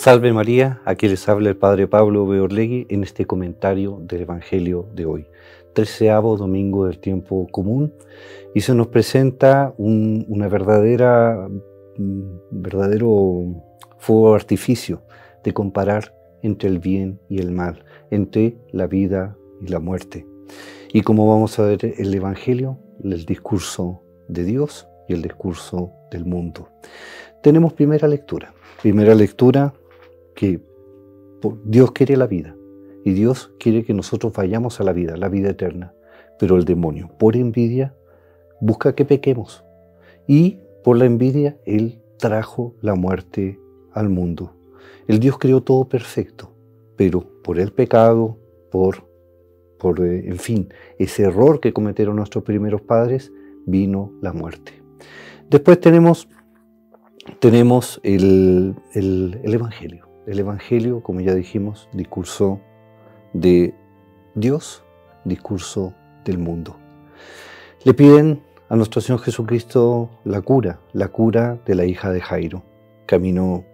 Salve María, aquí les habla el Padre Pablo Beorlegui en este comentario del Evangelio de hoy, treceavo domingo del tiempo común, y se nos presenta un una verdadera, verdadero fuego artificio de comparar entre el bien y el mal, entre la vida y la muerte. Y como vamos a ver el Evangelio, el discurso de Dios y el discurso del mundo. Tenemos primera lectura. Primera lectura que Dios quiere la vida y Dios quiere que nosotros vayamos a la vida, la vida eterna. Pero el demonio, por envidia, busca que pequemos y por la envidia Él trajo la muerte al mundo. El Dios creó todo perfecto, pero por el pecado, por, por eh, en fin, ese error que cometieron nuestros primeros padres, vino la muerte. Después tenemos, tenemos el, el Evangelio. El Evangelio, como ya dijimos, discurso de Dios, discurso del mundo. Le piden a nuestro Señor Jesucristo la cura, la cura de la hija de Jairo. Caminó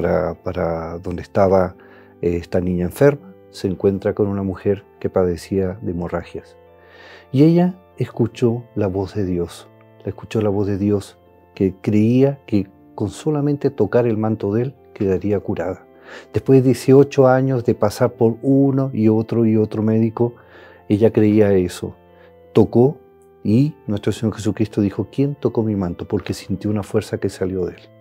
para, donde estaba eh, esta niña enferma, se encuentra con una mujer que padecía de hemorragias. Y ella escuchó la voz de Dios, escuchó la voz de Dios que creía que con solamente tocar el manto de él quedaría curada. Después de 18 años de pasar por uno y otro y otro médico, ella creía eso. Tocó y nuestro Señor Jesucristo dijo, ¿quién tocó mi manto? Porque sintió una fuerza que salió de él.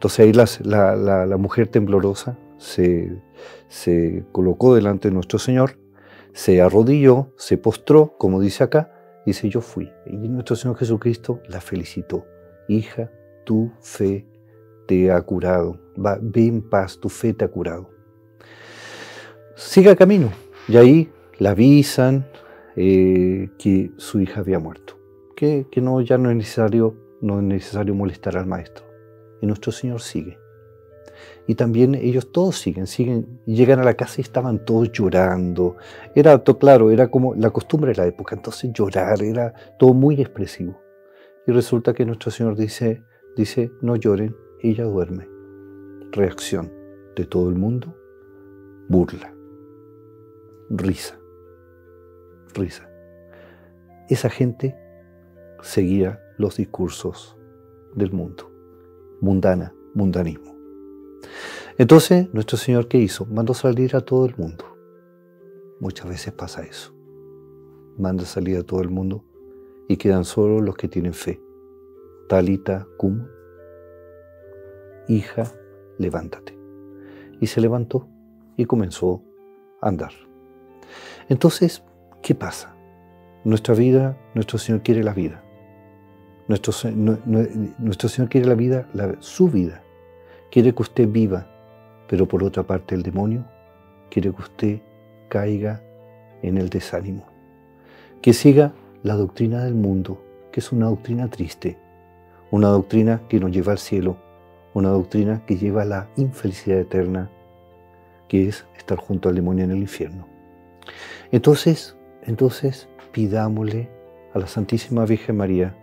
Entonces ahí la, mujer temblorosa se, colocó delante de nuestro Señor, se arrodilló, se postró, como dice acá, dice, yo fui. Y nuestro Señor Jesucristo la felicitó. Hija, tu fe te ha curado. Va, ve en paz, tu fe te ha curado. Siga camino. Y ahí la avisan eh, que su hija había muerto. Que, que, no, ya no es, necesario, no es necesario molestar al maestro. Y nuestro Señor sigue. Y también ellos todos siguen, siguen, llegan a la casa y estaban todos llorando. Era todo claro, era como la costumbre de la época, entonces llorar era todo muy expresivo. Y resulta que nuestro Señor dice, dice, no lloren, ella duerme. Reacción de todo el mundo, burla, risa, risa. Esa gente seguía los discursos del mundo, mundana, mundanismo. Entonces, nuestro Señor, ¿qué hizo? Mandó salir a todo el mundo. Muchas veces pasa eso. Manda salir a todo el mundo y quedan solo los que tienen fe. Talita cum, hija, levántate. Y se levantó y comenzó a andar. Entonces, ¿qué pasa? Nuestra vida, nuestro Señor quiere la vida. Nuestro, Señor quiere la vida, su vida. Quiere que usted viva, pero por otra parte el demonio quiere que usted caiga en el desánimo. Que siga la doctrina del mundo, que es una doctrina triste, una doctrina que nos lleva al cielo, una doctrina que lleva a la infelicidad eterna, que es estar junto al demonio en el infierno. Entonces, entonces pidámosle a la Santísima Virgen María,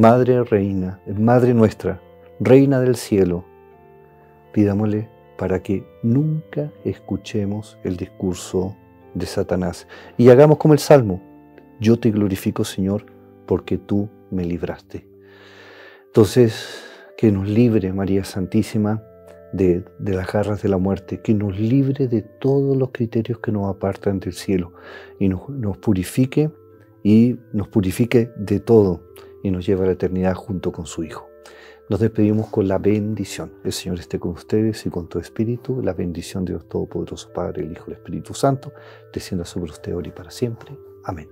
Madre Reina, Madre nuestra, Reina del cielo, pidámosle para que nunca escuchemos el discurso de Satanás. Y hagamos como el Salmo, yo te glorifico Señor porque tú me libraste. Entonces, que nos libre, María Santísima, de, las garras de la muerte, que nos libre de todos los criterios que nos apartan del cielo y nos, nos purifique y nos purifique de todo y nos lleve a la eternidad junto con su Hijo. Nos despedimos con la bendición. El Señor esté con ustedes y con tu espíritu. La bendición de Dios Todopoderoso, Padre, el Hijo y el Espíritu Santo, descienda sobre usted ahora y para siempre. Amén.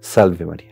Salve María.